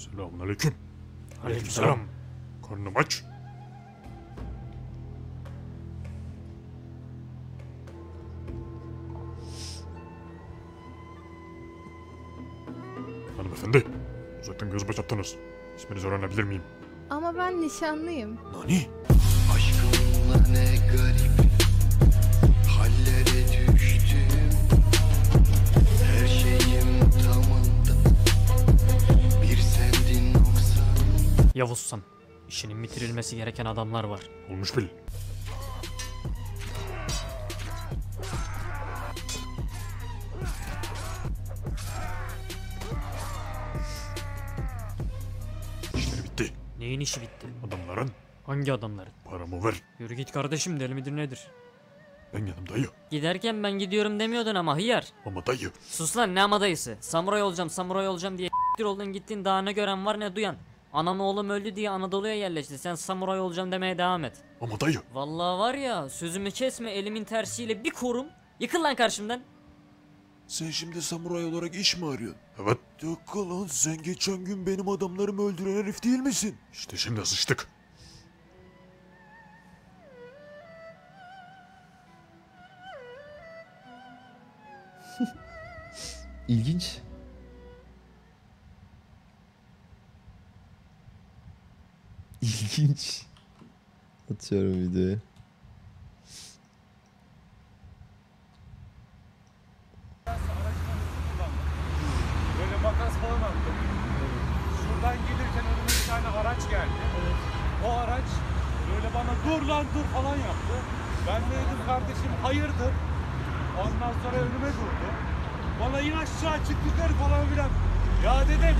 Selamun aleyküm. Aleykümselam. Karnım aç. Hanımefendi, uzaktan göz bacattınız. İsminizi öğrenebilir miyim? Ama ben nişanlıyım. Nani? Yavuzsan. İşinin bitirilmesi gereken adamlar var. Olmuş bil. İşleri bitti. Neyin işi bitti? Adamların Hangi adamların? paramı ver. Yürü git kardeşim deli midir nedir? Ben yanım dayı. Giderken ben gidiyorum demiyordun ama hıyar. Ama dayı. Sus lan ne ama dayısı. Samuray olacağım samuray olacağım diye oldun gittin daha ne gören var ne duyan. Anam oğlum öldü diye Anadolu'ya yerleşti. Sen samuray olacağım demeye devam et. Ama dayı. Vallahi var ya sözümü kesme elimin tersiyle bir korum. Yıkıl lan karşımdan. Sen şimdi samuray olarak iş mi arıyorsun? Evet. Dakika lan sen geçen gün benim adamlarımı öldüren herif değil misin? İşte şimdi sıçtık. İlginç. İlginç. Atıyorum videoyu. Böyle makas falan attım. Şuradan gelirken önüme bir tane araç geldi. O araç böyle bana dur lan dur falan yaptı. Ben de dedim kardeşim hayırdır. Ondan sonra önüme durdu. Bana in aşağı çık yukarı falan filan. Ya dedim